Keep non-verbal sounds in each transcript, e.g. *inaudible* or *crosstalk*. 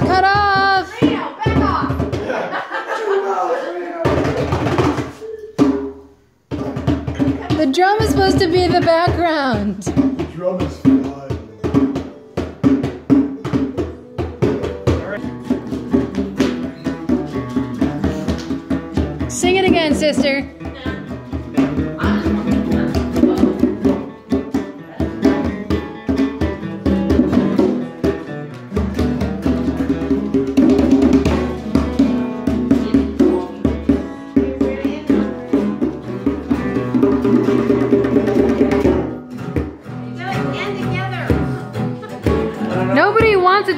cut off. The drum is supposed to be the background. The drum is. Sing it again, sister.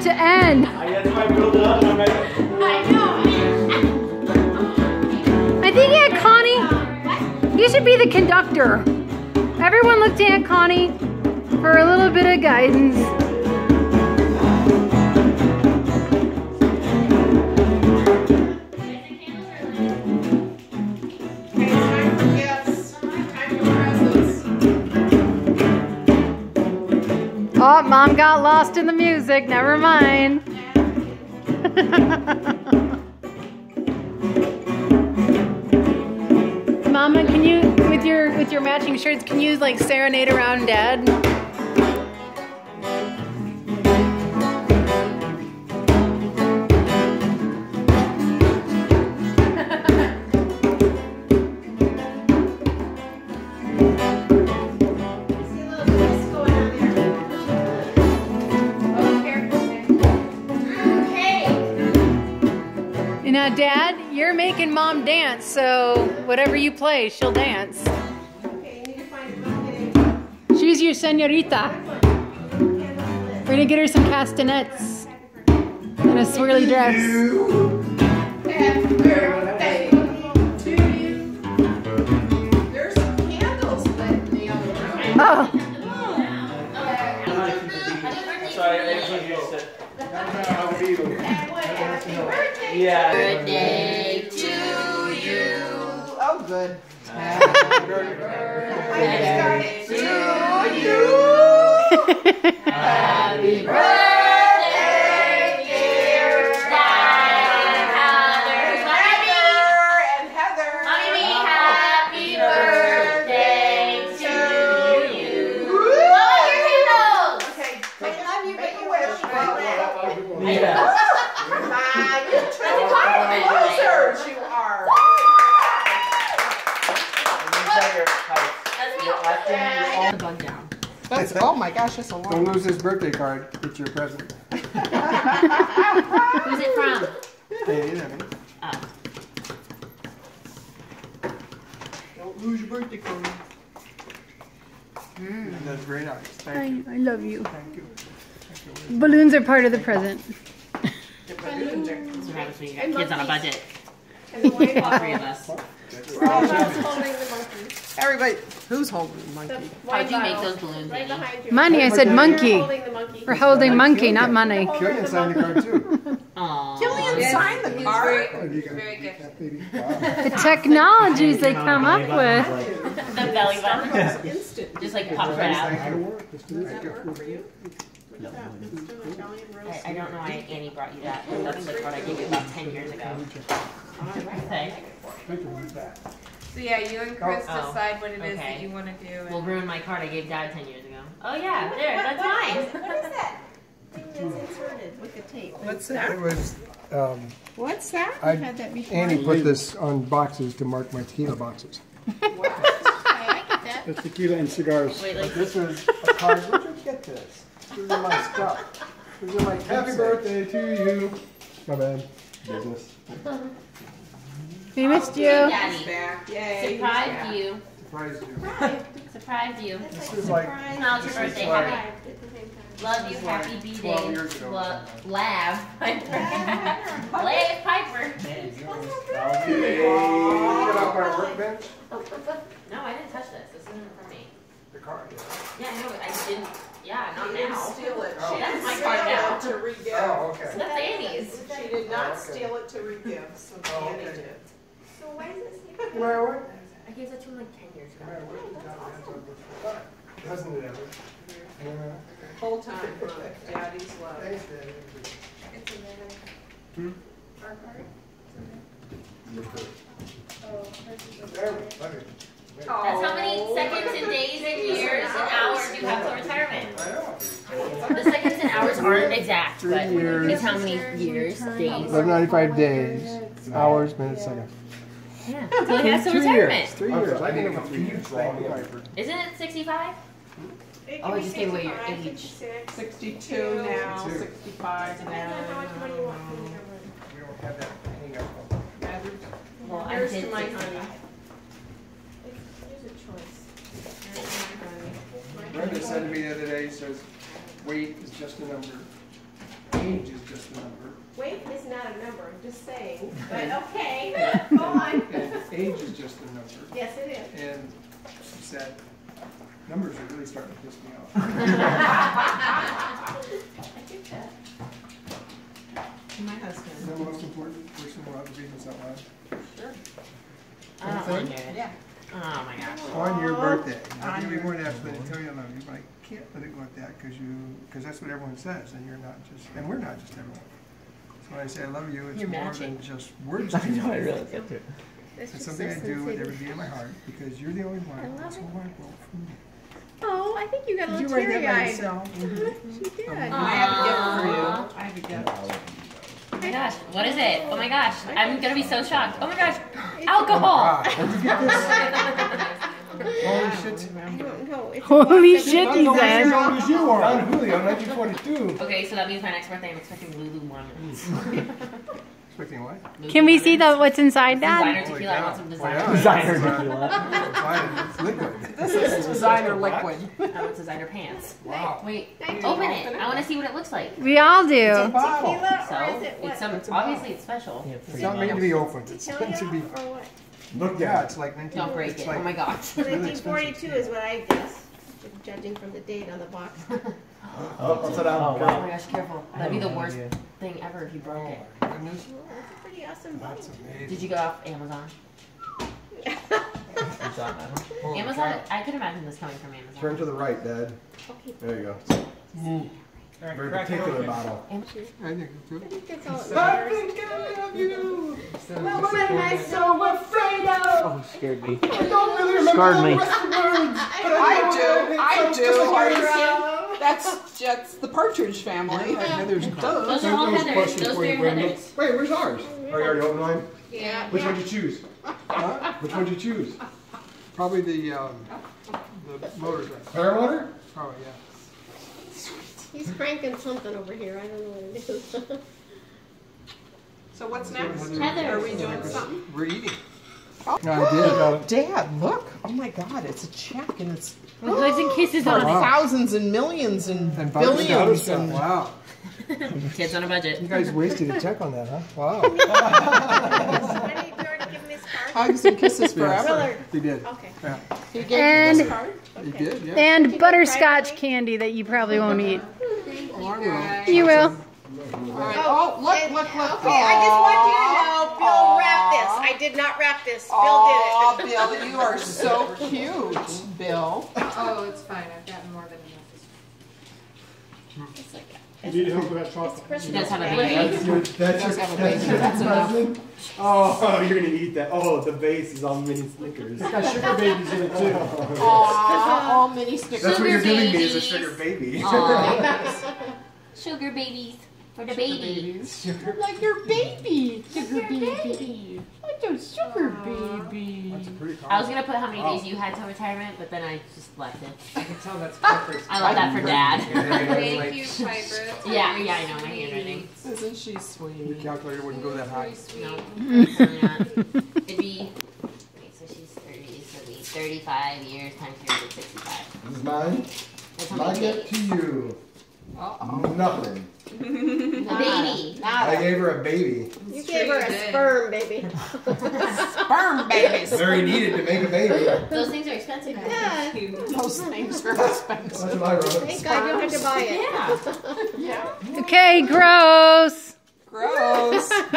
It to end. I that's why I build it up and I'm like I think Aunt Connie, you should be the conductor. Everyone look to Aunt Connie for a little bit of guidance. Mom got lost in the music. Never mind. *laughs* Mama, can you with your with your matching shirts, can you like serenade around dad? Making mom dance, so whatever you play, she'll dance. She's your senorita. We're gonna get her some castanets and a swirly dress. Happy birthday to you. There's some candles lit in the room. Oh, sorry, I just want you to sit. Happy birthday. Yeah. Birthday to you. Good. Happy birthday and Heather Timmy Happy Birthday to you. Happy birthday, dear Heather and Heather. Happy birthday to you. Okay, I love you, make a wish. Yeah. Ah, you two losers, you are. These are your heights. Your left hand, your Bun down. That's, oh my gosh, that's a Don't lose this birthday card. It's your present. *laughs* Who's it from? Hey, you know, Oh. Don't lose your birthday card. That's great eyes. I, you. I love you. Thank you. Thank you. Balloons are part of the present. That's what happens when you got kids on a budget. And the white All three of bottle. us. That's holding the monkey. Everybody, who's holding the The monkey? white How'd you make those balloons, Right behind you. Money, I said You're monkey. holding the monkey. We're holding monkey, not money. Killian signed the card too. Killian signed the card. Oh, Very good. Wow. *laughs* The technologies they come up with. The belly button. That's instant. Just like pops right out. Thank you. Let's do Does that work for you? Look at that, instant Italian roast. I, I don't know why Annie brought you that. That's the card I gave you about 10 years ago. On my birthday. Thank you. Who's that? So yeah, you and Chris Oh, decide what it is okay. that you want to do. Will ruin my card I gave Dad 10 years ago. Oh yeah, there, that's mine. What is that? Thing that's inserted with the tape. What's that? It was, um, What's that? I- You've had that before? Annie put this on boxes to mark my tequila boxes. *laughs* I get that. It's tequila and cigars. Wait, like- This was a card. Where'd you get this? This is my stuff. This is my Happy birthday to you. My bad. Business. *laughs* We missed you. Daddy. Back, yay. Surprised you. Surprised you. Surprised you. This is like, Now it's your birthday. like- Happy. Love you. Happy B 12 day. years ago. Lo- Lav. *laughs* Piper. Lav Piper. Get off my workbench. Oh, oh, oh. No, I didn't touch this. This isn't for me. The card. Yeah, I know. I didn't. Yeah, not She didn't now. steal it. Oh. She That's didn't my steal card now. it to re-gift. Oh, okay. That's Annie's. She did not Okay. steal it to re-gift, so Oh, Annie did. So why is this here? Where, where? I gave that to him like 10 years ago. Where, where did that hands on? Doesn't it ever? Yeah. Full time for daddy's love. Thanks, Daddy. It's in there. Hmm? Our card? Your turn. Oh, hers is over There, there. let me. That's how many seconds and days and years and hours you have till retirement. The seconds and hours aren't exact, Three but years. it's how many years, days. Eleven ninety-five days, hours, minutes, seconds. Yeah. So he has till Two retirement. years. Three years. I think it was three years. Thank you, Piper. Isn't it 65? It Oh, can I be just gave away your 65, age. 66. Sixty-two now, Two. sixty-five I don't know how much money you now. want from the government. We don't have that hanging up. Matters. Well, I Here's did to my 65. honey. It's- Here's a choice. Brenda said to me the other day, says, weight is just a number, age is just a number, Weight is not a number, I'm just saying, *laughs* but okay, *laughs* go on. and age is just a number. Yes, it is. And she said, numbers are really starting to piss me off. I get that. My Is husband. that the most important person allowed to read this out loud? Sure. I don't want it. Yeah. Oh my gosh. On your birthday. I On can be your- more than happy to tell you I love you, but I can't let it go at that because you, because that's what everyone says, and you're not just, and we're not just everyone. So when I say I love you, it's You're more matching. than just words *laughs* to me. That's It's just something I do with sensitive. every beat of my heart because you're the only one I that's it. whole wide world for me. Oh, I think you got a Did you little write that by teary-eyed. yourself? *laughs* She did. Mm-hmm. Oh, I have a gift for you. I have a gift. Oh my oh gosh. What is it? Oh my gosh. I'm gonna be so shocked. Oh my gosh. Oh Alcohol. my *laughs* God, where'd you get this? Holy shit. I don't know. It's Holy shit, he said. As old as you are. Don Julio, 1942. Okay, so that means my next birthday I'm expecting Lululemon. *laughs* Expecting what? Can we see the what's inside, Designer Dad? tequila. I want some Oh, designer. yeah. Designer tequila. *laughs* it's liquid. This is designer liquid. I want designer pants. Wow. Wait, open it. I want to see what it looks like. We all It's a do. bottle. Tequila, So or is it what? it's some. It's. Obviously, it's special. It's not meant to be opened. It's meant to be. Or what? Look, yeah, it's like 19. Don't break it's it. Oh like- Oh my gosh. *laughs* 1942 is what I guess, judging from the date on the box. *laughs* *laughs* Oh, upside down. Oh Great. Oh my gosh, careful. That'd be the Oh, worst yeah. thing ever if you broke it. Oh, Goodness, Well, That's a pretty awesome that's Did you go off Amazon? Good job, Amazon. I could imagine this coming from Amazon. Turn to the right, Dad. Okay, There you go. Mm. Very particular bottle. I think it's good. I think that's all it matters. I love you. Well, what am I so afraid of? Oh, scared me. I don't really remember Scarred all me. the rest of the words. but I know do. I do. just like Are yours. you That's, that's the Partridge Family. Heather's card. Those are all Those Heathers. questions Those for you, three are Brenda. Heathers. Wait, where's ours? Oh, you already opened mine? Yeah. Which one did you choose? Huh? Which one did you choose? Probably the, um, the motor's right. Paramotor? Oh, yeah. He's cranking something over here. I don't know what it is. *laughs* So what's next? Heather. Are we doing something? We're eating. No, I did. Oh, *gasps* Dad, look! Oh my God, it's a check and it's With hugs and kisses on it. thousands and millions and, And billions and Wow. *laughs* Kids on a budget. You guys wasted a check on that, huh? Wow. *laughs* Honey, you already given me this card? hugs and kisses forever. Willard. You did. Okay. Yeah. He gave you And this card? You did, yeah. and butterscotch candy that you probably won't eat. Oh, I will. You will. All right. Oh, look, And- look, look. Okay, I just want you to know, Bill wrapped this. I did not wrap this. Bill Oh, did it. *laughs* Bill, you are so cute, Bill. Oh, it's fine, I've gotten more than enough. It's like, You need help with that it's chocolate? She does have a Christmas. baby. That's your, that's Does your, have a that's enough. Oh, you're gonna eat that. Oh, the base is all mini Snickers. It's got sugar babies in it too. *laughs* Aw, all mini stickers. That's what you're Sugar giving me is a babies. sugar baby. *laughs* Aw. Sugar babies for the baby. babies. You're *laughs* like your baby. Sugar baby. Like a sugar baby. That's a pretty I was gonna put how many days oh. you had till retirement, but then I just left it. I can tell that's *laughs* Pepper's. I left that for dad. *laughs* Thank you, Piper. yeah, yeah, I know my handwriting. Isn't she Your sweet? calculator wouldn't go that high. No, absolutely not. It'd be. Wait, so she's 30, so it'd be 35 years times 365. This is mine. That's how My many gift to days. you. Nothing. A baby. I gave her a baby. You gave her a *laughs* sperm, baby. Sperm babies. Very needed to make a baby. Those things are expensive. Yeah. *laughs* Those things are expensive. That's what I wrote. Thank God you don't have to buy it. Yeah. Yeah. Okay, gross. Gross. *laughs*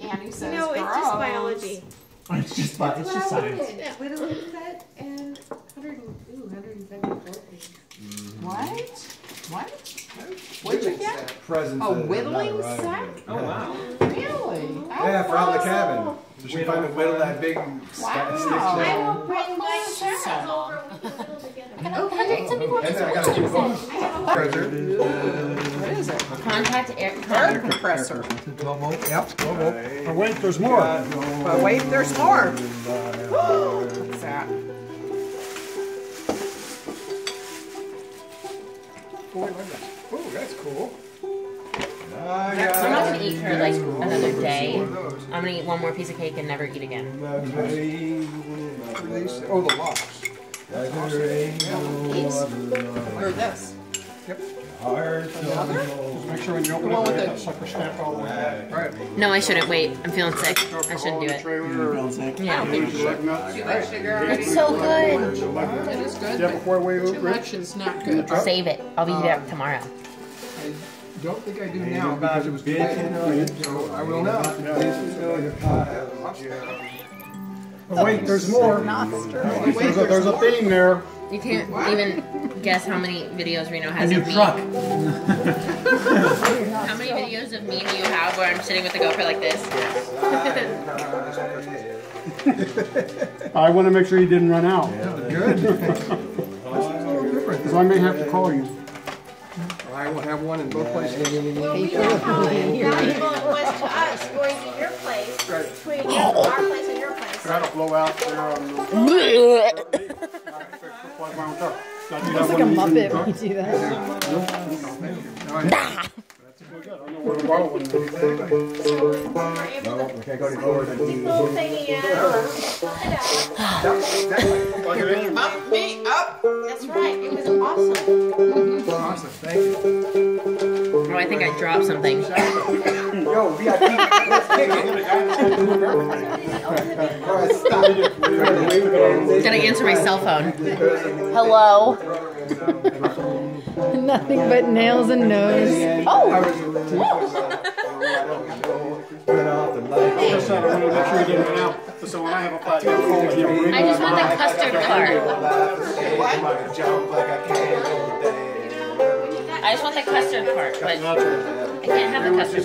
Annie says No, it's gross. just biology. It's just, it's just what I science. wanted. Whittling set and hundred and, ooh, hundred and seventy-four pages. What? What? What'd you get? Presents. A whittling not arrived set? yet. Oh wow. Really? Yeah, for out in the cabin. Oh, so she finally whittled that big Wow. stick I will bring my So shells long. over. We can whittle together. And then I gotta keep it going. Present. What is it? Contact air. Air compressor. Low yep, low volt. Oh, wait, there's more. But wait, there's more. *gasps* What's that? Oh, that's cool. I I'm not gonna eat for like another day. One of those. I'm gonna eat one more piece of cake and never eat again. What do they say? Oh, the locks. Or this? Just make sure when you open The one it, with that sucker snapped all the way back. Right. No, I shouldn't wait. I'm feeling sick. I shouldn't do it. Trailer or- Yeah. Too much Too much sugar already. It's so good. It is good. Yeah, before we, Too much is not good. I'll save it. I'll eat it tomorrow. I don't think I do now because it was too late. So I will now. Oh, wait, there's more. There's a, there's a theme there. You can't even guess how many videos Reno has A of me. *laughs* How many videos of me do you have where I'm sitting with the GoPro like this? *laughs* I want to make sure you didn't run out. Good. *laughs* This is a little different. Because I may have to call you. I will have one in both places. Well, we know how valuable it was to us going to your place, Right. between our place and your place. Got a blowout there on the. Plug my own truck. Now, do you have Like a one of these in muppet when you do that. I don't know where to borrow one. So we were able No, to we can't go any lower than pull the thingy out. Plug it in. Up me up. That's right, it was awesome. Awesome, thank you. Oh, I think I dropped something. Yo, VIP, let's kick it. Alright, stop. Gotta answer my cell phone. Hello. Nothing but nails and nose. Oh, Turn off the light. Just said I wanted to make sure you didn't run out. So when I have a flat I'll let you know. I just want the custard part. Jump like a candle day. I just want the custard part, but I can't have the custard.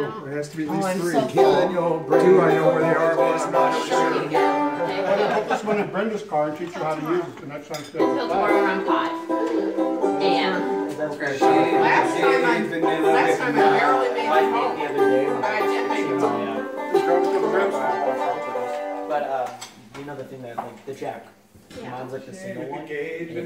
Just one of anything anymore. It has to be at Oh, least I'm three. so Killing your brain. Two, I know where they are, I'm not sure. I'm going to Put this one in Brenda's car and teach her how to use it the next time she Till does tomorrow around five a.m. Last time I, last time I barely made it home. I did make it home. it. But uh, you know the thing that like the jack. Yeah. Mine's like the single one.